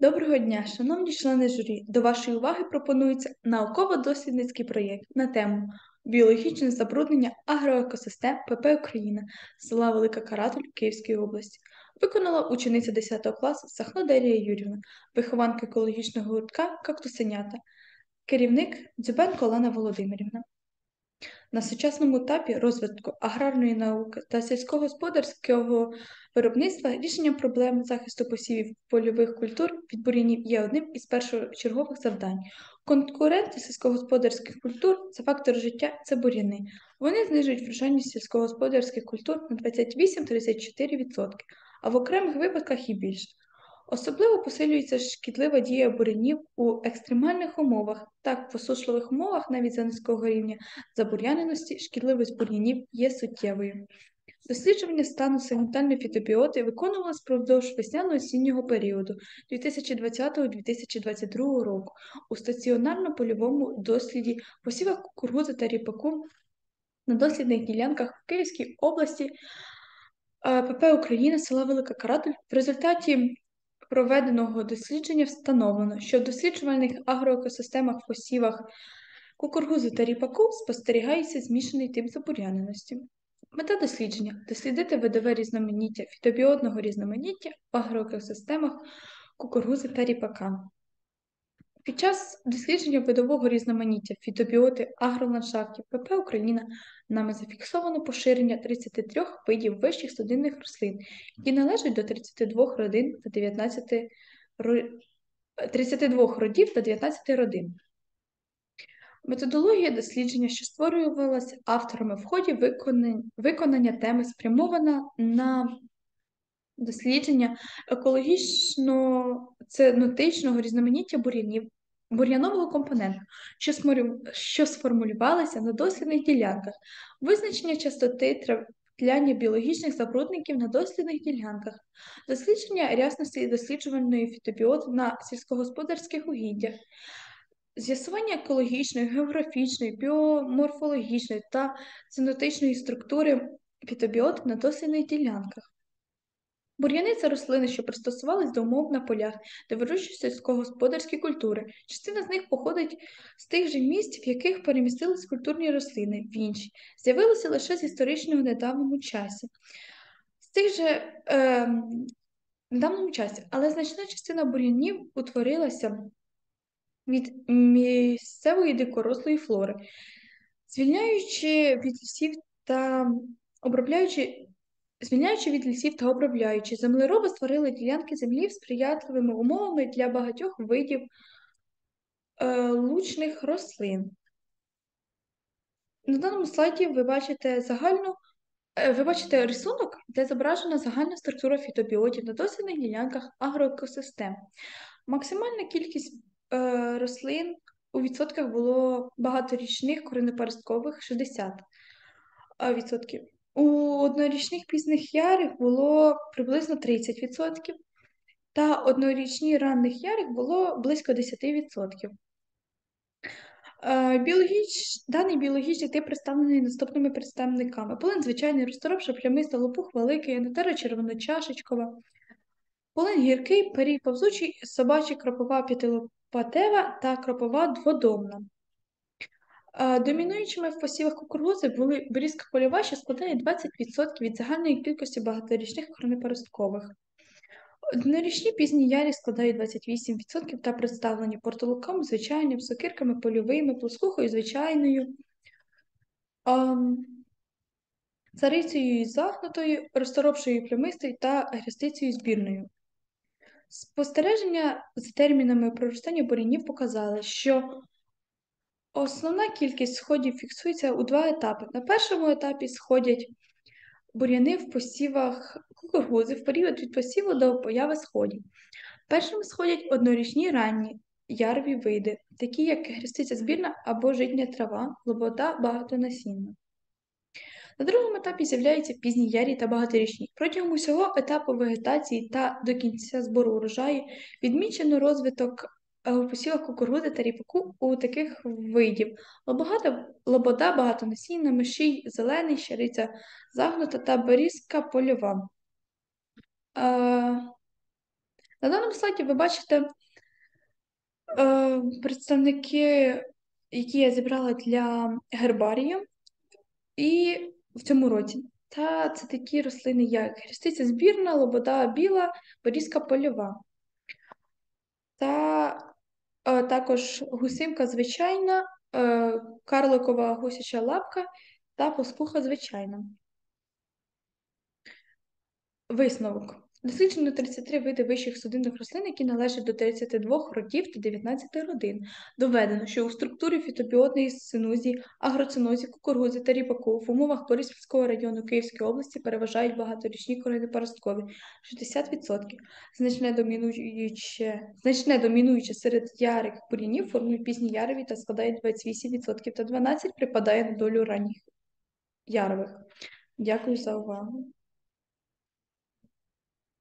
Доброго дня, шановні члени журі. До вашої уваги пропонується науково-дослідницький проєкт на тему біологічне забруднення агроекосистем ПП Україна села Велика Каратуль Київської області. Виконала учениця 10 класу Сахно Дарія Юрівна, вихованка екологічного гуртка Кактусенята, керівник Дзюбенко Олена Володимирівна. На сучасному етапі розвитку аграрної науки та сільськогосподарського виробництва рішення проблем захисту посівів польових культур від бур'янів є одним із першочергових завдань. Конкуренти сільськогосподарських культур це фактор життя, це бур'яни. Вони знижують врожайність сільськогосподарських культур на 28-34%, а в окремих випадках і більше. Особливо посилюється шкідлива дія бурянів у екстремальних умовах, так в посушливих умовах, навіть за низького рівня забур'яненості, шкідливість бур'янів є суттєвою. Дослідження стану сегментальної фітобіоти виконувалось впродовж весняно-осіннього періоду 2020-2022 року у стаціонарно-польовому досліді посівах кукурудзи та ріпаку на дослідних ділянках в Київській області ПП України села Велика Каратель в результаті проведеного дослідження встановлено, що в досліджувальних агроекосистемах в посівах кукургузу та ріпаку спостерігається змішаний тип забур'яненості. Мета дослідження дослідити видове різноманіття фітобіотного різноманіття в агроекосистемах кукургузи та ріпака. Під час дослідження видового різноманіття фітобіоти агроландшафтів ПП Україна нами зафіксовано поширення 33 видів вищих студинних рослин, які належать до 32 родин та 19 32 родів та 19 родин. Методологія дослідження, що створювалася авторами в ході виконання, теми, спрямована на дослідження екологічно-ценотичного різноманіття бур'янів бур'янового компоненту, що, сморю... що сформулювалися на дослідних ділянках, визначення частоти трапляння біологічних забрудників на дослідних ділянках, дослідження рясності досліджувальної фітобіоти на сільськогосподарських угіддях, з'ясування екологічної, географічної, біоморфологічної та цинотичної структури фітобіоти на дослідних ділянках. Бур'яни це рослини, що пристосувались до умов на полях, де вирощують сільськогосподарські культури. Частина з них походить з тих же місць, в яких перемістились культурні рослини, в інші, з'явилися лише з історичного недавньому часі. З тих же е, недавньому часі, але значна частина бур'янів утворилася від місцевої дикорослої флори, звільняючи від лісів та обробляючи Звільняючи від лісів та обробляючи, землероби створили ділянки землі сприятливими умовами для багатьох видів е, лучних рослин. На даному слайді ви бачите загальну, е, ви бачите рисунок, де зображена загальна структура фітобіотів на дослідних ділянках агроекосистем. Максимальна кількість е, рослин у відсотках було багаторічних коренепаросткових 60%. У однорічних пізних ярих було приблизно 30%, та однорічні ранних ярих було близько 10%. Е, біологіч... Даний біологічний тип представлений наступними представниками: полин звичайний, розторопша, плямиста, лопух великий, анатера червоночашечкова, полин гіркий, перій повзучий, собачий кропова п'ятилопатева та кропова дводомна. Домінуючими в посівах кукурудзи були берізка польова, що складає 20% від загальної кількості багаторічних корнепоросткових. Однорічні пізні ярі складають 28% та представлені портолоком, звичайним, сокирками польовими, плоскухою звичайною, царицею загнутою, розторопшою плямистою та грястицею збірною. Спостереження за термінами проростання бурінів показали, що Основна кількість сходів фіксується у два етапи. На першому етапі сходять бур'яни в посівах кукурудзи в період від посіву до появи сходів. Першими сходять однорічні ранні ярві види, такі як хрестиця збірна або житня трава, лобота багатонасінна. На другому етапі з'являються пізні ярі та багаторічні. Протягом усього етапу вегетації та до кінця збору урожаю відмічено розвиток у посівах кукурудзи та ріпаку у таких видів лобода, лобода багатоносійна, мишій, зелений, щариця загнута та берізка польова. Е, На даному слайді ви бачите е, представники, які я зібрала для гербарію, і в цьому році. Та це такі рослини, як хрестиця збірна, лобода біла, борізка польова. Та е, також гусинка звичайна, е, карликова гусяча лапка та поспуха звичайна. Висновок. Досліджено 33 види вищих судинних рослин, які належать до 32 родів та 19 родин. Доведено, що у структурі фітобіотної синузі, агроцинозі, кукурудзи та ріпаку в умовах Бориспільського району Київської області переважають багаторічні коренепаросткові 60%. Значне домінуюче, значне домінуюче серед ярих бур'янів формують пізні ярові та складають 28% та 12% припадає на долю ранніх ярових. Дякую за увагу.